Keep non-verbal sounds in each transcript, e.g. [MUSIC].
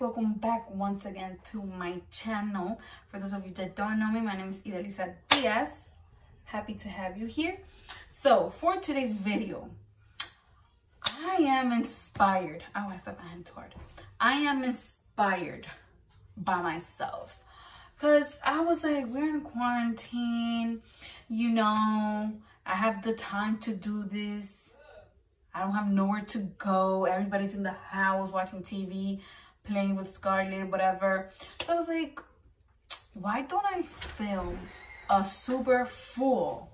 welcome back once again to my channel. For those of you that don't know me my name is Idalixa Diaz. Happy to have you here. So for today's video I am inspired. Oh I stepped my hand too hard. I am inspired by myself. Because I was like we're in quarantine you know I have the time to do this. I don't have nowhere to go. Everybody's in the house watching TV, playing with Scarlett, whatever. So I was like, why don't I film a super full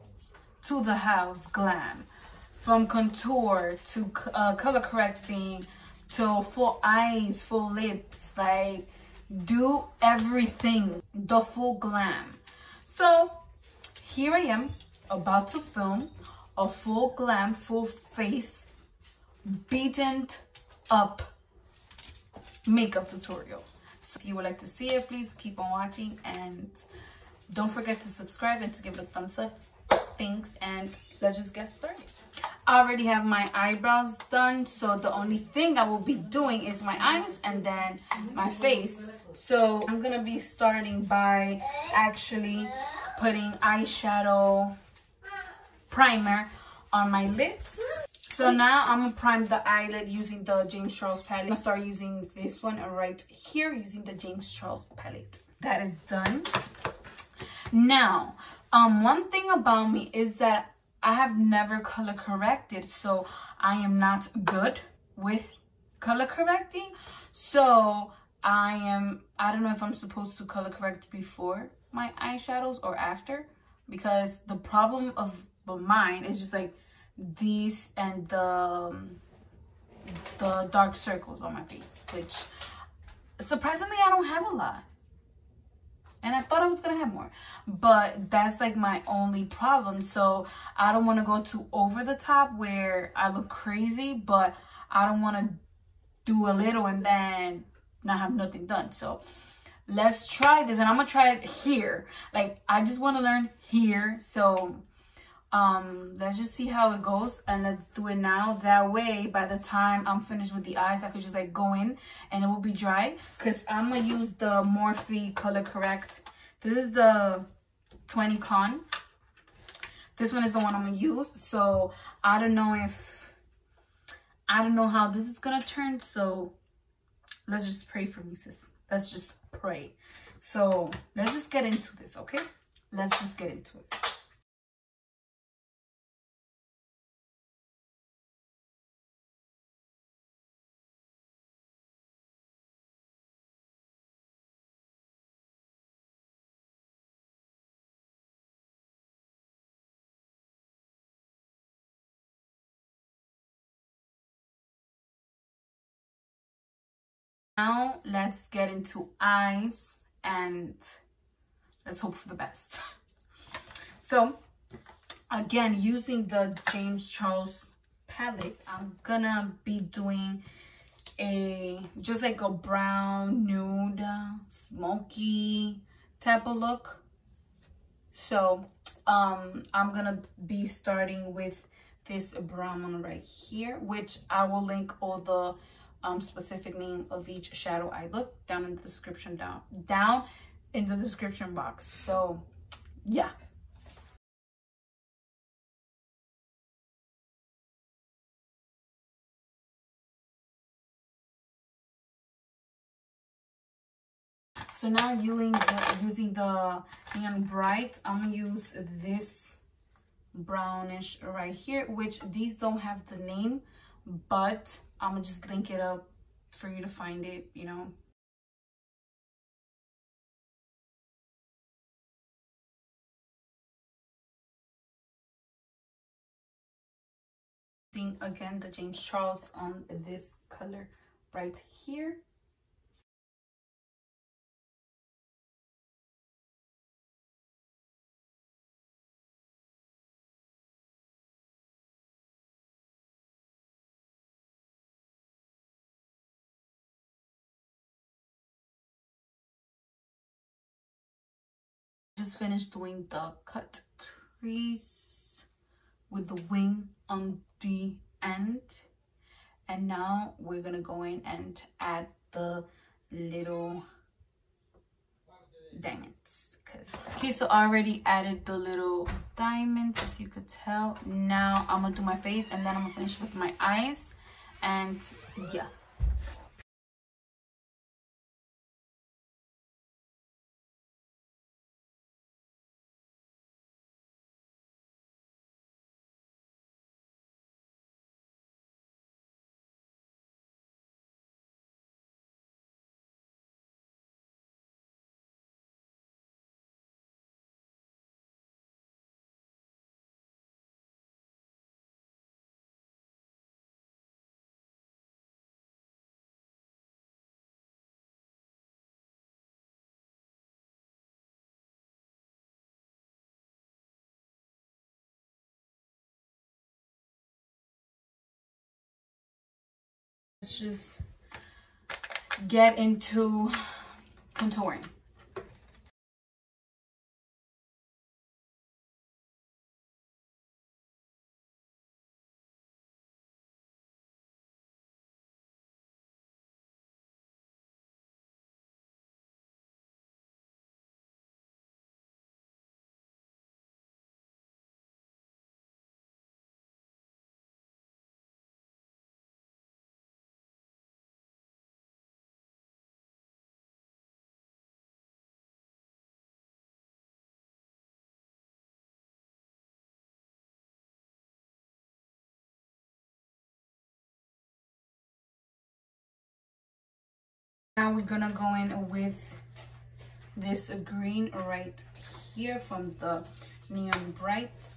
to the house glam from contour to uh, color correcting to full eyes, full lips, like do everything, the full glam. So here I am about to film a full glam, full face beaten up makeup tutorial. So if you would like to see it, please keep on watching and don't forget to subscribe and to give it a thumbs up. Thanks and let's just get started. I already have my eyebrows done, so the only thing I will be doing is my eyes and then my face. So I'm gonna be starting by actually putting eyeshadow primer on my lips so now I'm gonna prime the eyelid using the James Charles palette. I'm gonna start using this one right here using the James Charles palette. That is done. Now, um, one thing about me is that I have never color corrected. So I am not good with color correcting. So I am, I don't know if I'm supposed to color correct before my eyeshadows or after. Because the problem of mine is just like, these and the the dark circles on my face which surprisingly i don't have a lot. And i thought i was gonna have more but that's like my only problem. So i don't want to go too over the top where i look crazy but i don't want to do a little and then not have nothing done. So let's try this and i'm gonna try it here. Like i just want to learn here. So um let's just see how it goes and let's do it now. That way by the time i'm finished with the eyes i could just like go in and it will be dry. Because i'm gonna use the morphe color correct. This is the 20 con. This one is the one i'm gonna use. So i don't know if i don't know how this is gonna turn. So let's just pray for me sis. Let's just pray. So let's just get into this okay? Let's just get into it Now let's get into eyes and let's hope for the best. [LAUGHS] so again, using the James Charles palette, I'm gonna be doing a just like a brown nude smoky type of look so um i'm gonna be starting with this brown one right here which i will link all the um, specific name of each shadow I look down in the description down down in the description box. So yeah. So now using the, using the neon bright, I'm gonna use this brownish right here, which these don't have the name, but I'm gonna just link it up for you to find it, you know. Again, the James Charles on this color right here. Just finished doing the cut crease with the wing on the end. And now we're gonna go in and add the little diamonds. Okay so I already added the little diamonds as you could tell. Now i'm gonna do my face and then i'm gonna finish with my eyes. And yeah let's just get into contouring. Now we're gonna go in with this green right here from the Neon Brights.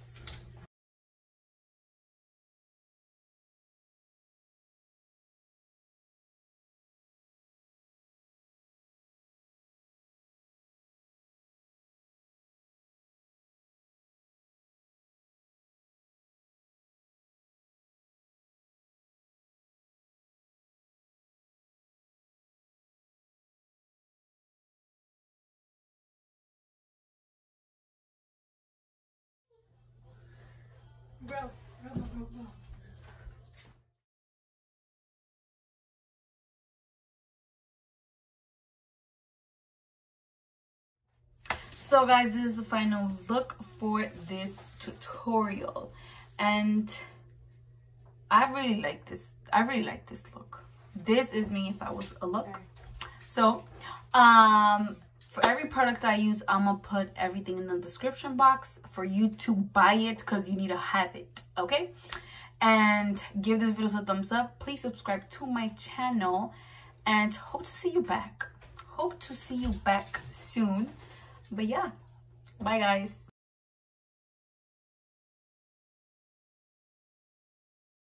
Bro, bro, bro, bro. So guys, this is the final look for this tutorial. And I really like this. I really like this look. This is me if I was a look. So, um, for every product I use, I'm going to put everything in the description box for you to buy it because you need to have it, okay? And give this video a thumbs up. Please subscribe to my channel and hope to see you back. Hope to see you back soon. But yeah, bye guys.